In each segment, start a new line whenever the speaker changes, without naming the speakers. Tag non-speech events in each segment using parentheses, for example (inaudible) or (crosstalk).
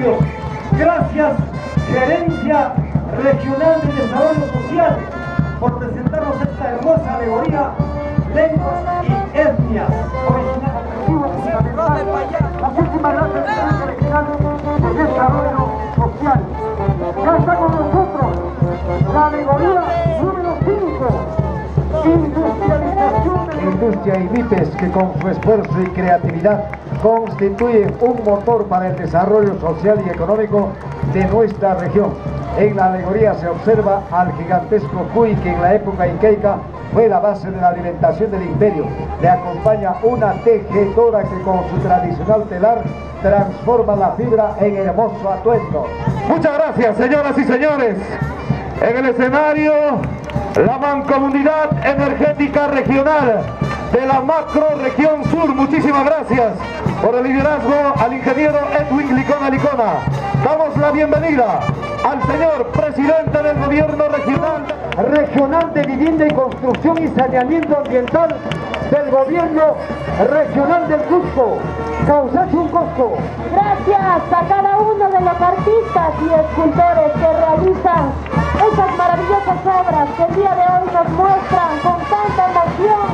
Gracias, Gerencia Regional de Desarrollo Social, por presentarnos esta hermosa alegoría, lenguas y etnias. Muchísimas gracias, Gerencia Regional de Desarrollo Social. Ya está con nosotros la alegoría número 5, industrialización de
Industria y MIPES que con su esfuerzo y creatividad constituyen un motor para el desarrollo social y económico de nuestra región. En la alegoría se observa al gigantesco cuy que en la época incaica fue la base de la alimentación del imperio. Le acompaña una tejedora que con su tradicional telar transforma la fibra en hermoso atuendo.
Muchas gracias, señoras y señores. En el escenario, la Mancomunidad Energética Regional de la Macro Región Sur. Muchísimas gracias por el liderazgo al ingeniero Edwin Licona Licona. Damos la bienvenida al señor presidente del gobierno regional.
regional de vivienda y construcción y saneamiento ambiental del gobierno regional del Cusco, Causachun Cusco.
Gracias a cada uno de los artistas y escultores que realizan esas maravillosas obras que el día de hoy nos muestran con tanta emoción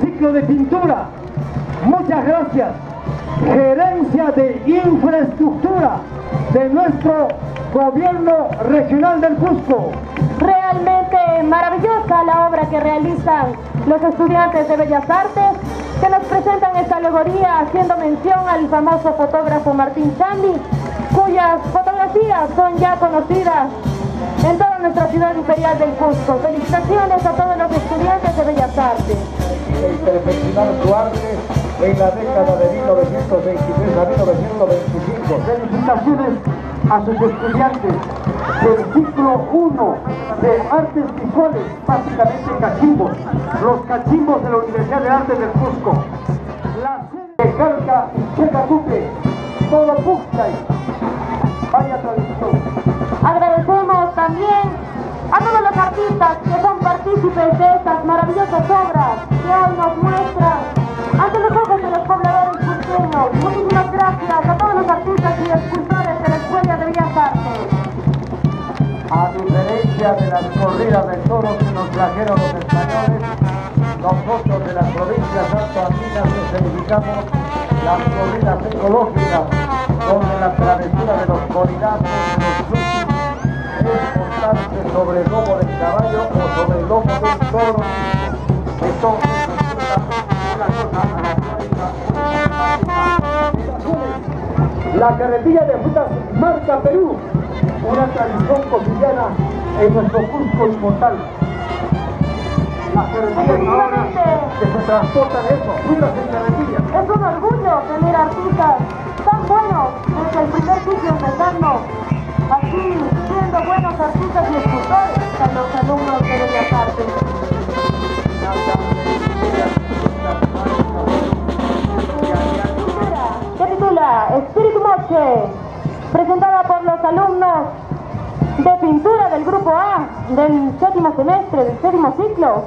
ciclo de pintura. Muchas gracias. Gerencia de Infraestructura de nuestro gobierno regional del Cusco.
Realmente maravillosa la obra que realizan los estudiantes de Bellas Artes que nos presentan esta alegoría haciendo mención al famoso fotógrafo Martín Chandi, cuyas fotografías son ya conocidas en toda nuestra ciudad imperial del Cusco. Felicitaciones a todos los estudiantes de Bellas Artes.
El perfeccionar su arte en la década de 1923 a 1925. Felicitaciones a sus estudiantes del ciclo 1 de artes visuales, básicamente cachimbos, los cachimbos de la Universidad de Artes del Cusco. La sede de Calca y Checacupe, todo Puxay. Vaya tradición.
Agradecemos también a todos los artistas que son partícipes de estas maravillosas obras que hoy nos muestran ante los ojos de los pobladores cusqueños. Muchísimas gracias a todos los artistas y escultores de la Escuela de Bellas Artes.
A diferencia de las corridas de toros que nos trajeron los españoles, nosotros de las provincias altoandinas escenificamos las corridas ecológicas, donde la travesura de los es montarse sobre el lomo del caballo o sobre el lomo de un toro. Entonces, La carretilla de frutas marca Perú, una tradición cotidiana en nuestro Cusco inmortal. Las carretillas ahora que se transportan eso, frutas en carretillas.
Es un orgullo tener artistas tan buenos desde el primer sitio empezando y escultores a los alumnos de Bellas Artes. que titula Espíritu Moche, presentada por los alumnos de pintura del grupo A del séptimo semestre, del séptimo ciclo,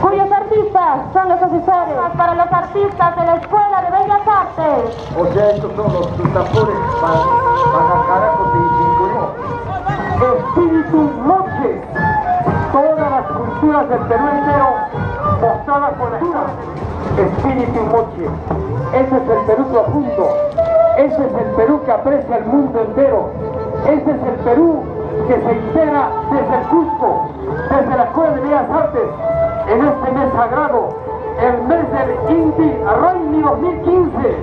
cuyos artistas son los asesores para los artistas de la Escuela de Bellas Artes.
O sea, estos son los tutapores para, para Ese es el Perú profundo.
Ese es el Perú que aprecia el mundo entero. Ese es el Perú que se integra desde el Cusco, desde la Escuela de Bellas Artes, en este mes sagrado, el mes del Inti Arroyni 2015.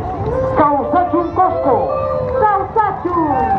Causachun Cosco.
Causachun.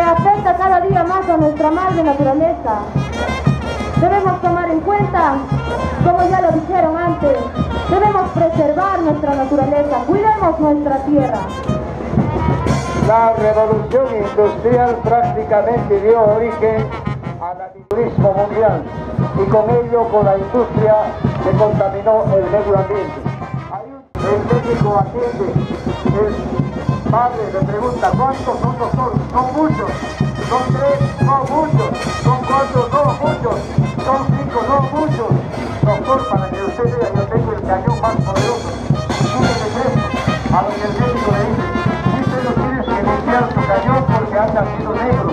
afecta cada día más a nuestra madre naturaleza. Debemos tomar en cuenta, como ya lo dijeron antes, debemos preservar nuestra naturaleza, cuidemos nuestra tierra.
La revolución industrial prácticamente dio origen al turismo mundial y con ello con la industria se contaminó el medio ambiente el médico atiende, padre le pregunta cuántos son doctores, son muchos, son tres, no muchos, son cuatro, no muchos, son cinco, no muchos. Doctor, para que usted vea, yo tengo el cañón más poderoso. A lo que el médico le dice, usted no que limpiar su cañón porque anda sido negro.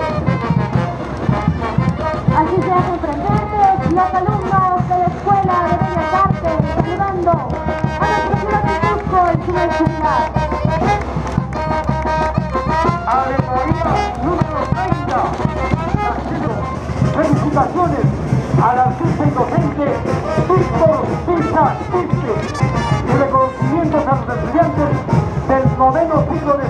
Así se hacen presentes los alumnos
Felicitaciones al artista docente Víctor Pisa Piste y reconocimientos a los estudiantes del noveno ciclo de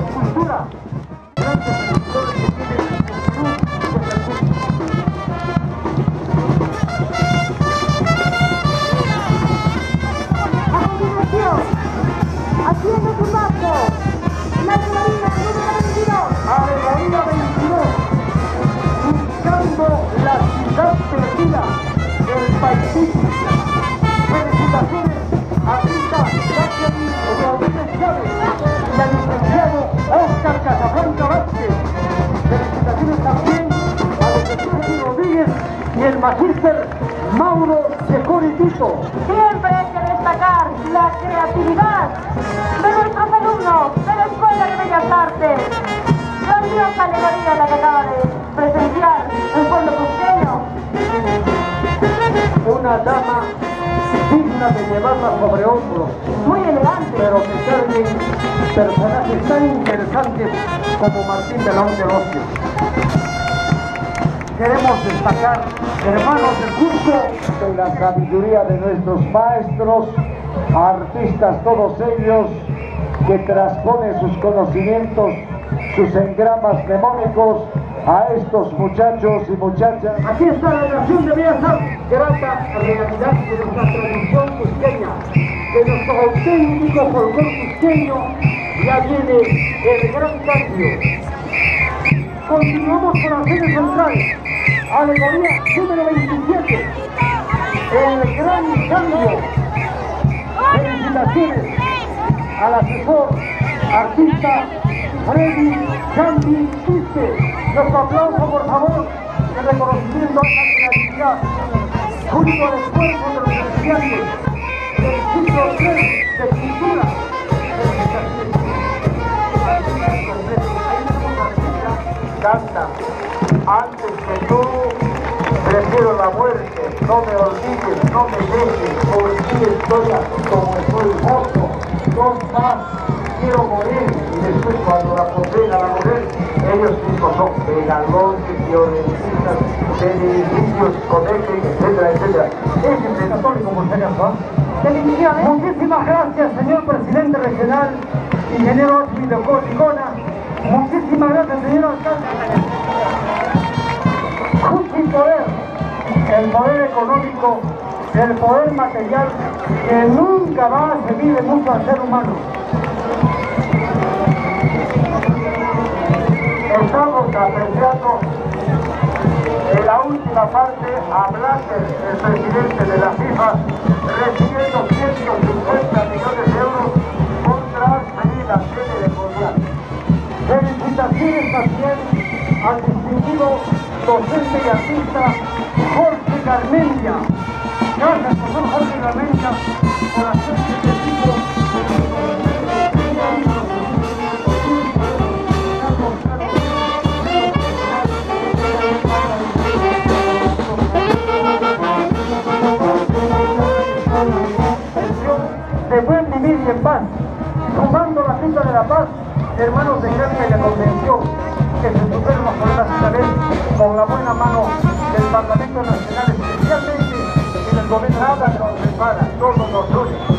escultura. Magíster Mauro Secoritito.
Siempre hay que destacar la creatividad de nuestros alumnos de la Escuela de Bellas Artes. Grandiosa alegoría la que acaba de presenciar el pueblo cusqueño.
Una dama digna de llevarla sobre hombros.
Muy elegante.
Pero que carguen personajes tan interesantes como Martín de la Ocio queremos destacar, hermanos del curso, de la sabiduría de nuestros maestros, artistas todos ellos, que transponen sus conocimientos, sus engramas mnemónicos a estos muchachos y muchachas. Aquí está la nación de Bellas Artes, grata realidad de nuestra tradición cusqueña, de nuestro auténtico folclor cusqueño, ya viene el gran cambio. Continuamos con la sede central alegoría número 27, el gran cambio. Felicitaciones al asesor, artista Freddy Candy Piste. Nuestro aplauso, por favor, de reconocimiento a la creatividad, junto al esfuerzo de los estudiantes del ciclo 3 de cultura. Canta antes que tú prefiero la muerte, no me olvides, no me dejes, por ti estoy como estoy muerto, no más, quiero morir, y después cuando la condena la mujer,
ellos mismos son pedagogos, violentistas, beneficios, colegio, etcétera, etcétera. Es el católico, por si acaso.
Muchísimas gracias, señor presidente regional, ingeniero Osmi de. Muchísimas gracias, señor alcalde. Justo y poder, el poder económico, el poder material, que nunca va a servir de mucho al ser humano. Estamos apreciando en la última parte a Blatter, el presidente de la FIFA, recibiendo 150 millones Felicitaciones también al distinguido docente y artista Jorge Carmendia. Gracias, profesor Jorge Carmendia, por hacer este tipo de buen vivir y en paz, sumando la cita de la paz, hermanos de Gracia y la Convención, que se los problemas esta vez con la buena mano del Parlamento Nacional, especialmente en el gobierno nada nos separa, todo nos une.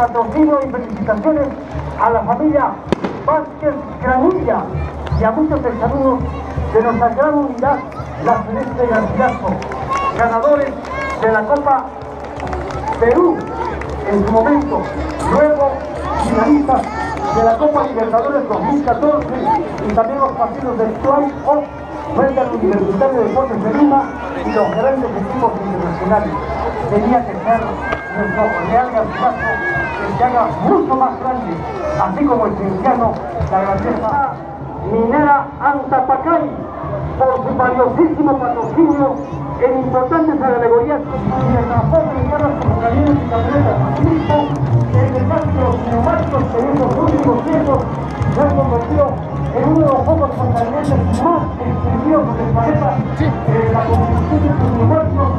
Patrocinio y felicitaciones a la familia Vázquez Granilla y a muchos exalumnos de nuestra gran unidad, la Celeste Garciazo, ganadores de la Copa Perú en su momento, luego finalistas de la Copa Libertadores 2014 y también los partidos del Fly Off frente al Universitario de Deportes de Lima y los grandes equipos internacionales. Tenía que ser nuestro Real Garcilaso que se haga mucho más grande, así como el cinciano, la grandeza minera Antapacay, por su valiosísimo patrocinio en importantes alegorías y el transporte de tierras como camiones y camionetas mismo el desgaste de los neumáticos que en estos últimos tiempos se han convertido en uno de los pocos contaminantes más extendidos del planeta eh, la construcción de estos neumáticos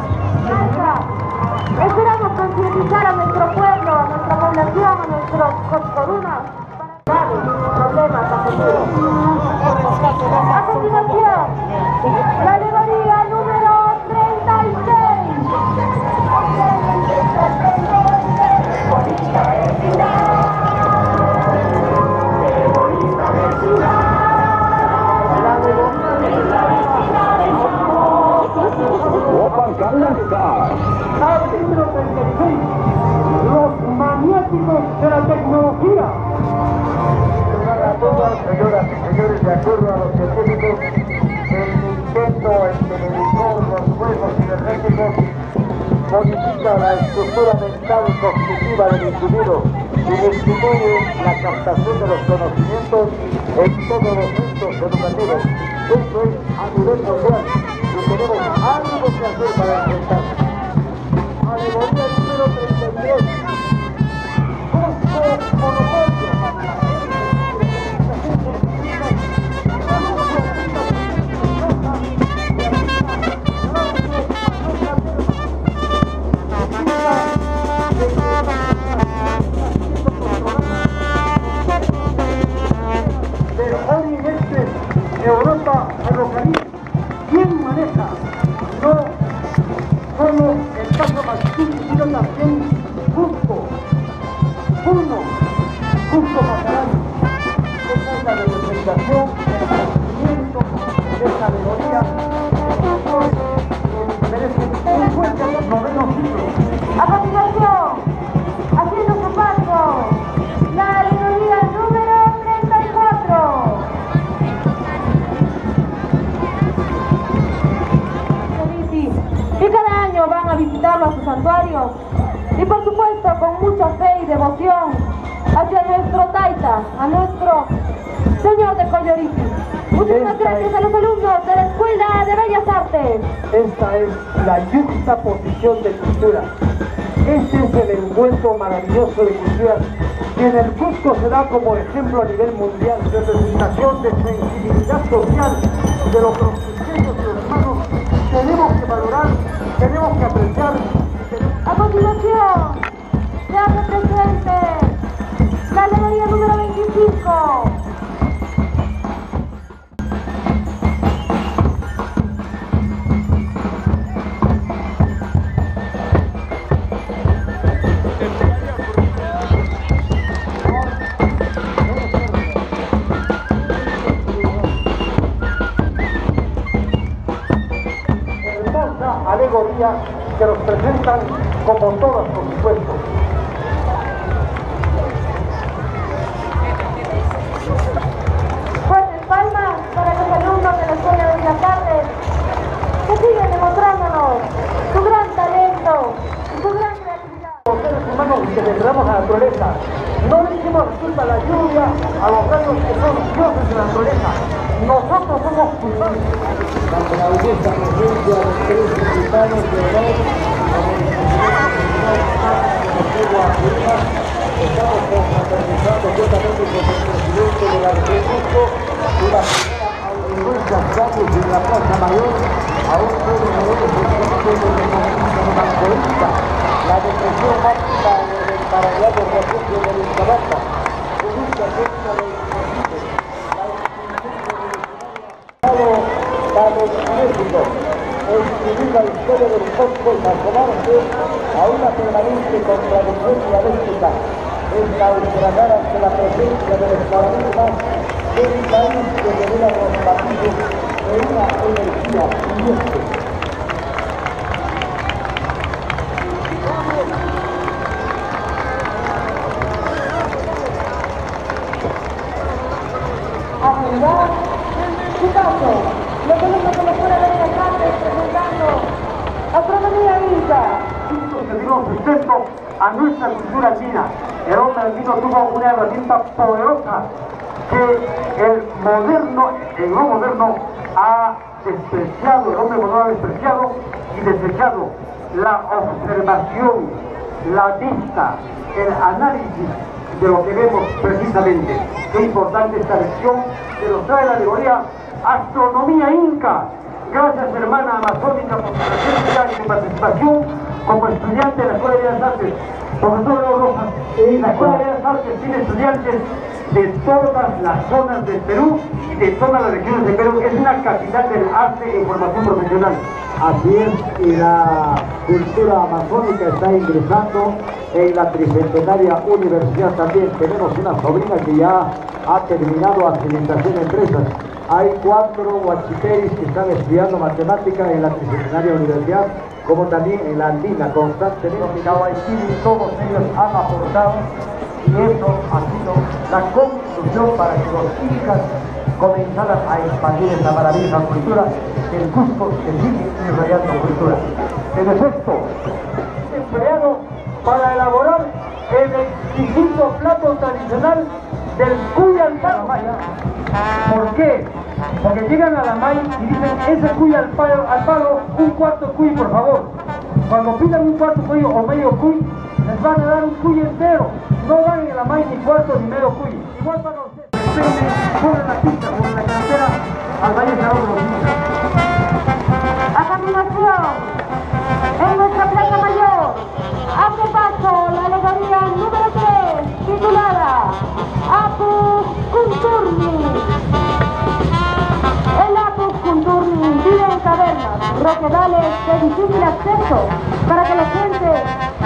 nuestros corunas para problemas a futuro. A continuación,
los
científicos, el intento, el televisor, los juegos cibernéticos modifica la estructura mental y cognitiva del individuo y disminuye la captación de los conocimientos en todos los centros educativos. Esto es a nivel mundial y tenemos algo que hacer para enfrentar. la representación el conocimiento de esta alegoría que merece un fuerte
noveno siglo. A continuación, haciendo su paso, la alegoría número 34.
Que cada año van a visitarlo a sus santuarios y por supuesto con mucha fe y devoción hacia nuestro Taita, a nuestro Señor de Coyoriti. Muchísimas gracias a los alumnos de la Escuela de Bellas Artes.
Esta es la juxtaposición de cultura. Este es el encuentro maravilloso de culturas que en el Cusco se da como ejemplo a nivel mundial de representación de sensibilidad social de los cristianos y los hermanos. Tenemos que valorar, tenemos que apreciar.
A continuación, se hace presente la alegoría número
que nos presentan como todas, por supuesto.
Fuertes palmas para los alumnos de la Escuela de Bellas Artes que siguen demostrándonos su gran talento y su gran creatividad.
Los seres humanos que veneramos a la naturaleza, no le echemos culpa a la lluvia, a los rayos que son dioses de la naturaleza. Nosotros somos culpables.
La tres diputados de estamos confraternizando juntamente con el presidente de la República una audiencia estamos en la Plaza Mayor a un gobernador de la Bancoísta, la depresión máxima en el Paraguay de ubica cerca de los cinéfilos escribir la historia del asomarse a una permanente contradicción dialéctica. Es naufragar ante la presencia de los paradigmas de un país que genera los partidos de una energía siguiente.
Actividad, Picasso, los alumnos de la Escuela de Bellas Artes presentando Astronomía Inca.
Tenemos sustento a nuestra cultura andina. El hombre andino tuvo una herramienta poderosa que el moderno, el no moderno, ha despreciado, el hombre moderno ha despreciado y desechado la observación, la vista, el análisis de lo que vemos precisamente. Qué importante esta lección que nos trae la alegoría Astronomía Inca. Gracias hermana amazónica por su presencia y participación como estudiante de la Escuela de Bellas Artes. Profesor Leo Rojas, la Escuela de Bellas Artes tiene estudiantes de todas las zonas del Perú y de todas las regiones del Perú. Es una capital del arte e información profesional.
Así es, y la cultura amazónica está ingresando en la tricentenaria universidad también. Tenemos una sobrina que ya ha terminado administración de empresas. Hay cuatro guachiperis que están estudiando matemática en la tricentenaria universidad, como también en la andina, constantemente.
Cahuayquiri, todos ellos han aportado y eso ha sido la conclusión para que los incas comenzaran a expandir esta maravillosa cultura del Cusco que sigue desarrollando cultura. El efecto empleado para elaborar el exquisito plato tradicional del cuy al palo. ¿Por qué? Porque llegan a la may y dicen, ese cuy al palo, al palo, un cuarto cuy por favor. Cuando pidan un cuarto cuy o medio cuy, les van a dar un cuy entero. No dan en la may ni cuarto ni medio cuy. Igual para ustedes. Espérenme, ponen la pista, ponen la cartera al Valle de Días.
A continuación, en nuestra Plaza Mayor, hace paso la alegoría número 3, titulada Apus Kunturni. Cavernas, roquedales de difícil acceso, para que la gente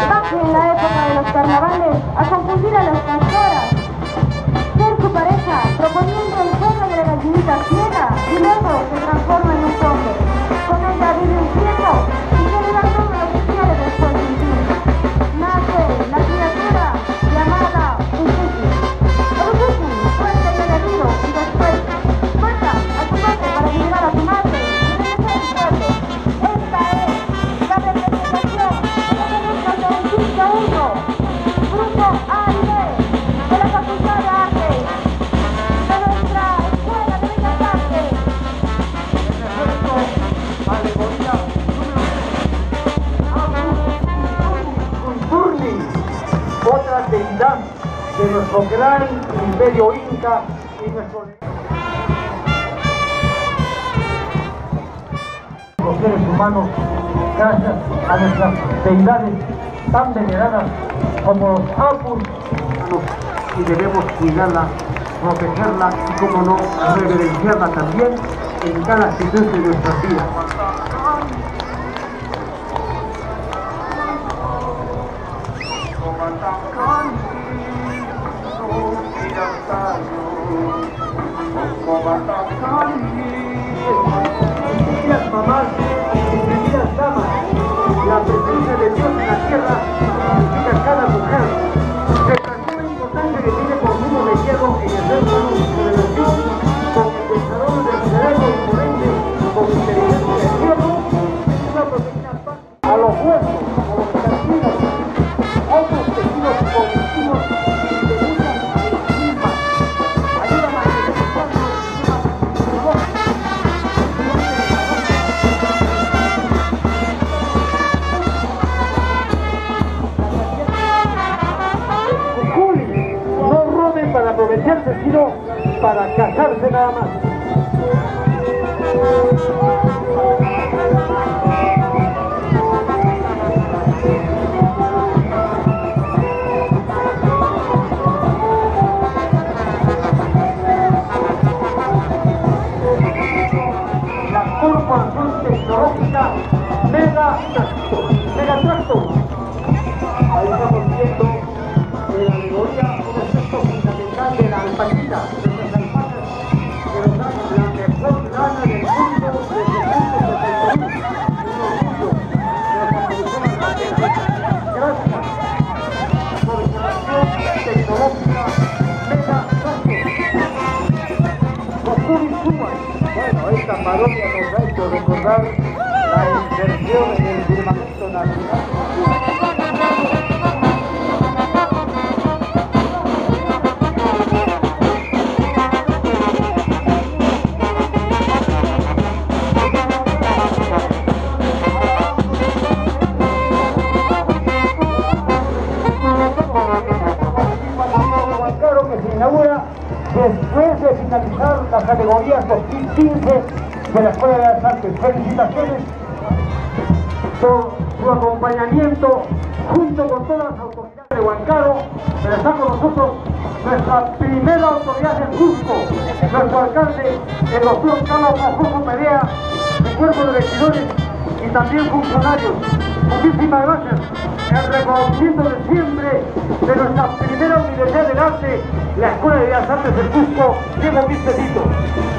baje en la época de los carnavales a confundir a las pastoras, ser su pareja, proponiendo el juego de la gallinita ciega y luego
gracias a nuestras deidades tan veneradas como los y debemos cuidarla, protegerla y como no, reverenciarla también en cada actitud de nuestras vidas. Felicitaciones por su acompañamiento junto con todas las autoridades de Huancayo, pero está con nosotros nuestra primera autoridad del Cusco, nuestro alcalde, el doctor Carlos Alfonso Perea, su cuerpo de vestidores y también funcionarios. Muchísimas gracias. El reconocimiento de siempre de nuestra primera Universidad del Arte, la Escuela de Bellas Artes del Cusco, Diego Vicentito.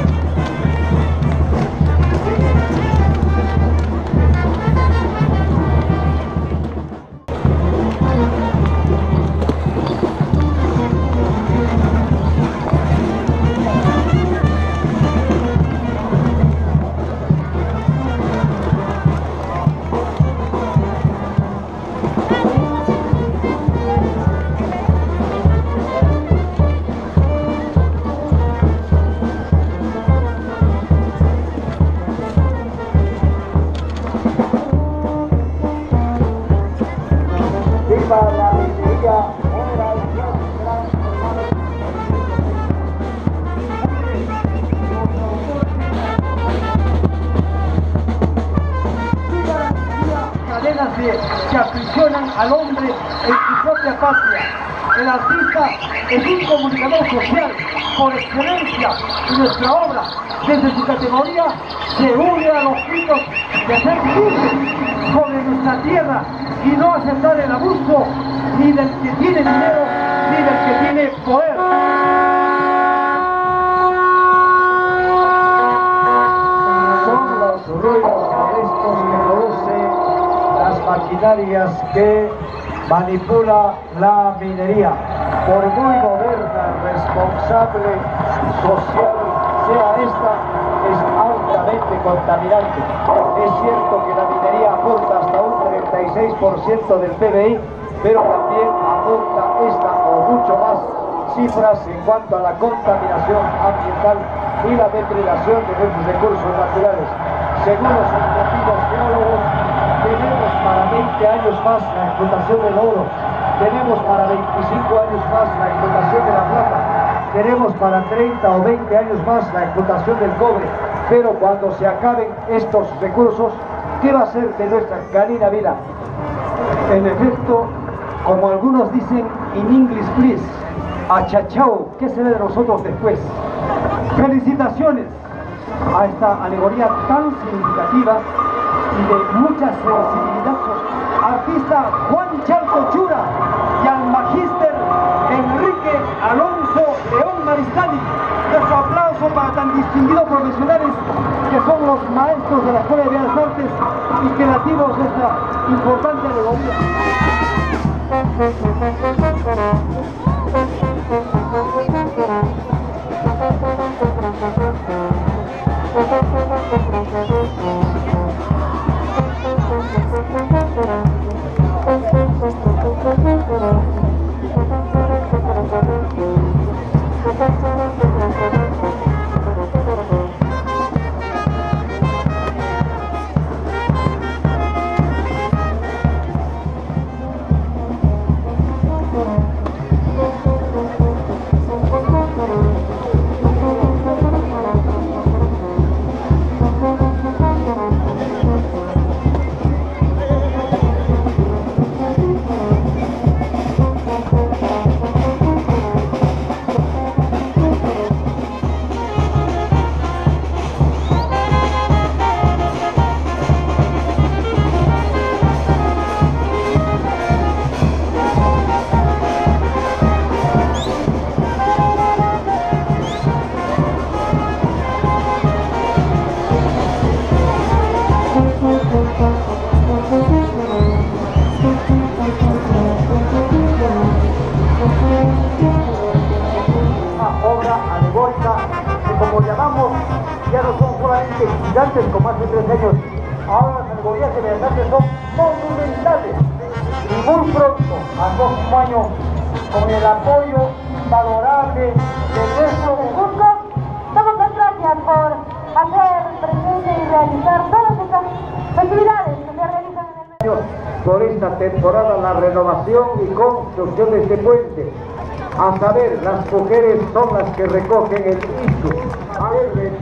Y nuestra obra, desde su categoría, se une a los gritos de ser libres sobre nuestra tierra y no aceptar el abuso ni del que tiene dinero ni del que tiene poder.
son los ruidos molestos que producen las maquinarias que manipula la minería. Por muy moderna, responsable, social sea esta, es altamente contaminante. Es cierto que la minería aporta hasta un 36% del PBI, pero también aporta esta o mucho más cifras en cuanto a la contaminación ambiental y la depredación de nuestros recursos naturales. Según los respectivos geólogos, tenemos para 20 años más la explotación del oro,
Tenemos para 25 años más la explotación de la plata. Tenemos para 30 o 20 años más la explotación del cobre. Pero cuando se acaben estos recursos, ¿qué va a ser de nuestra canina vida? En efecto, como algunos dicen en inglés, please, achachao, ¿qué será de nosotros después? Felicitaciones a esta alegoría tan significativa y de mucha sensibilidad artista Juan Charco Chura y al magíster Enrique Alonso León Maristani. Aplauso para tan distinguidos profesionales que son los maestros de la Escuela de Bellas Artes y creativos de esta importante alegoría. (laughs) con más de tres años. Ahora las alegorías de Bellas son monumentales y muy pronto, al próximo año, con el apoyo valorable de nuestro
Cusco, damos las gracias por hacer presente y realizar todas estas festividades que se realizan en el
por esta temporada la renovación y construcción de este puente. A saber, las mujeres son las que recogen el ISU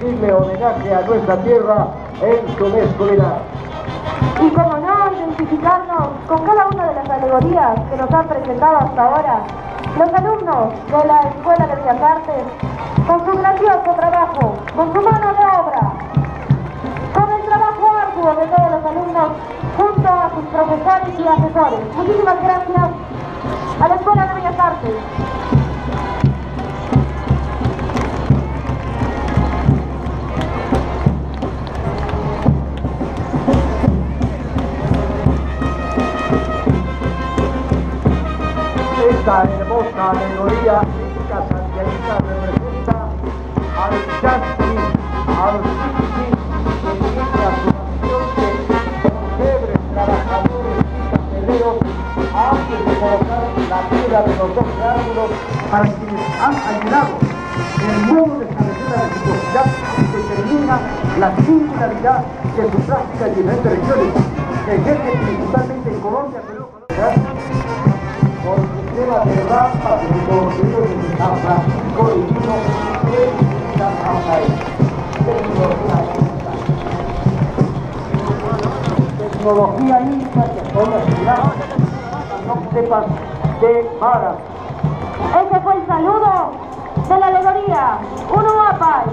rendirle homenaje a nuestra tierra en su masculinidad.
Y como no, identificarnos con cada una de las alegorías que nos han presentado hasta ahora, los alumnos de la Escuela de Bellas Artes, con su grandioso trabajo, con su mano de obra, con el trabajo arduo de todos los alumnos, junto a sus profesores y asesores. Muchísimas gracias a la Escuela de Bellas Artes.
Esta hermosa alegoría ética santiaguita representa al Yanqui, al Sisi, que tiene a su nación de concebres, trabajadores y casteleros antes de colocar la piedra de los dos ángulos para quienes han ayudado el modo de establecer la reciprocidad que determina la singularidad de su práctica en diferentes regiones, que ejerce principalmente en Colombia, Colombia, el de rampas reconocido de San Francisco de Vino en San Rafael. Tecnología inca que no sepas de varas.
Ese fue el saludo de la alegoría Unuapay,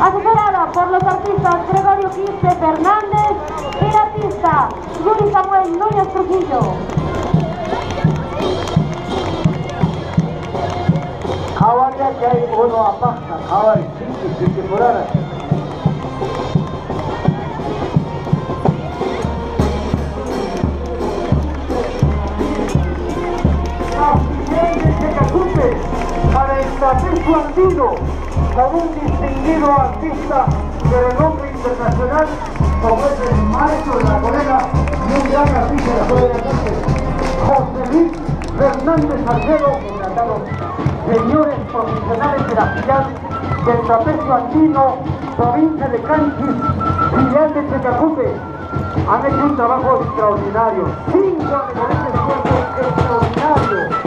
asesorada por los artistas Gregorio Quinte Fernández y el artista Yuri Samuel Núñez Trujillo.
Hawaria que hay uno a pasta, Hawaii, sí, que se fuera. para con un distinguido artista de renombre internacional como es el maestro de la colega un gran artista de la José Luis Fernández Salcedo, señores profesionales de la ciudad del trapecio andino, provincia de Canchis, filial de Tecacupe, han hecho un trabajo extraordinario. Cinco de extraordinarios.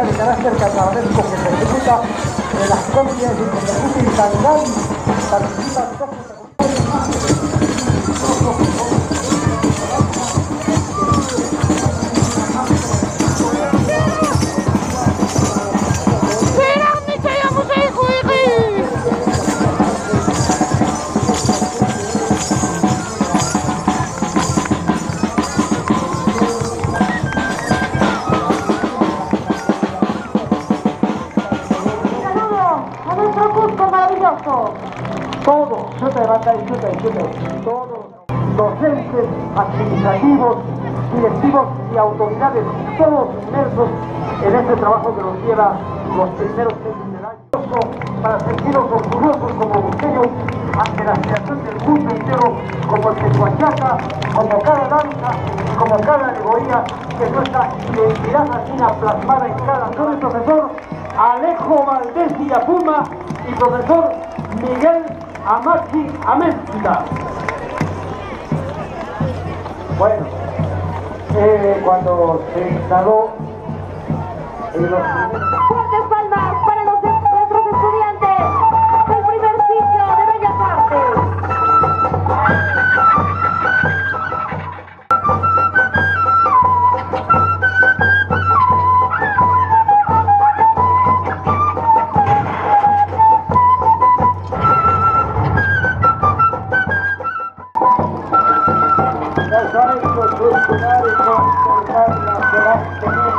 Costumbrista de carácter carnavalesco que se ejecuta en las comunidades de Tepecuti y Tangán. Participan dos chuta, bata y chuta y chuta, todos docentes, administrativos, directivos y autoridades, todos inmersos en este trabajo que nos lleva los primeros meses del año, para sentirnos orgullosos como buceños ante la creación del mundo entero, como el Tehuachaca, como cada danza y como cada alegoría que es nuestra identidad latina plasmada en cada actor. El profesor Alejo Valdés Villapuma y profesor Miguel Amachi Amézquita. Bueno, eh, cuando se instaló en los Storico Culturale Conservare la Velazquez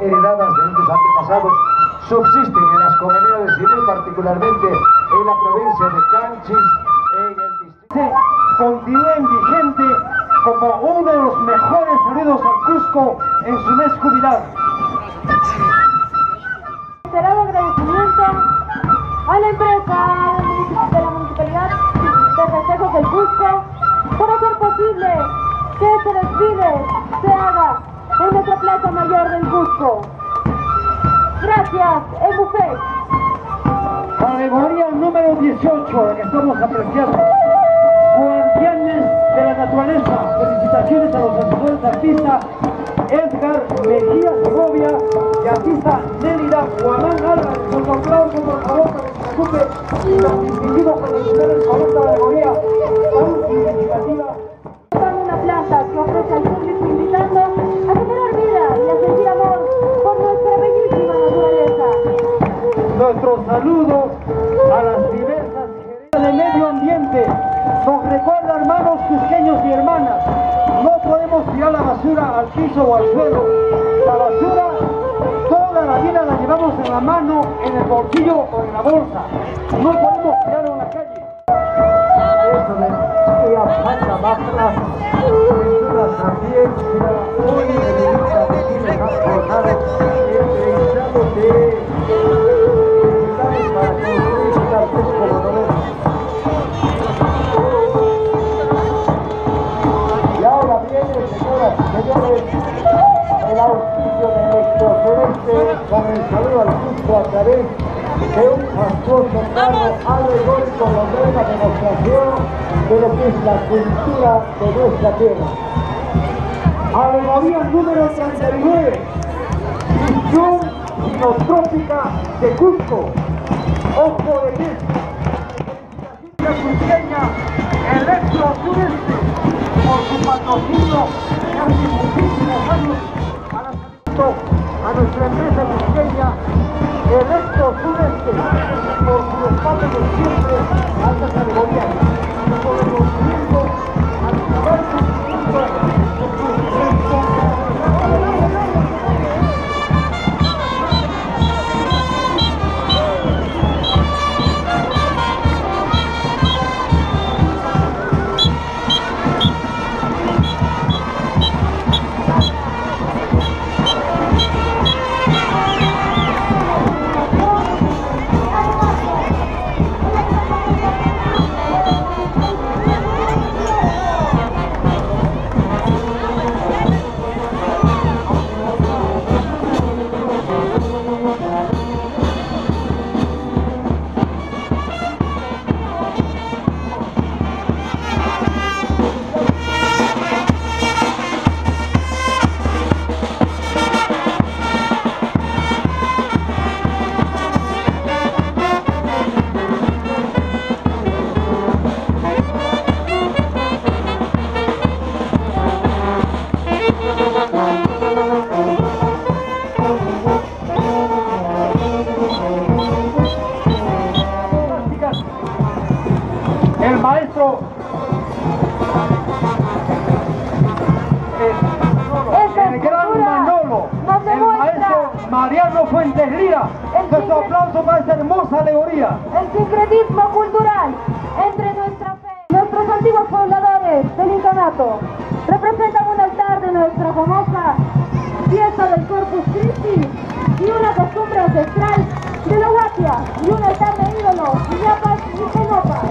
heredadas de nuestros antepasados subsisten en las comunidades y muy particularmente en la provincia de Canchis, en el distrito. Continúen vigente como uno de los mejores sonidos al Cusco en su mes. Ocupe y los distinguimos con los primeros con esta categoría tan ahora viene, señoras señores, el auspicio de con el saludo al Cusco a través un
carro alegórico hay una demostración de lo que es la cultura de nuestra tierra.
Alegoría número 39. Visión sinotrópica de Cusco. Ojo de pez. La cusqueña Electro Sureste por su patrocinio de hace muchísimos años a, la, a nuestra empresa cusqueña Electro por su respaldo siempre a estas Del Incanato representan un altar de nuestra famosa fiesta del Corpus Christi
y
una costumbre ancestral
de
la
Huatia
y
un
altar de ídolos, yapas
y
cenopas.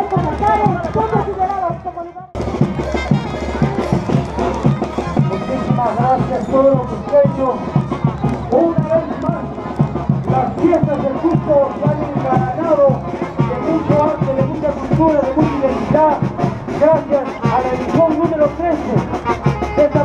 Estos
altares son considerados como lugares.
Muchísimas gracias a todos los pequeños. Una vez más, las fiestas del Cusco se han encadenado de mucho arte, de mucha cultura, de mucha identidad gracias a la edición número 13 de esta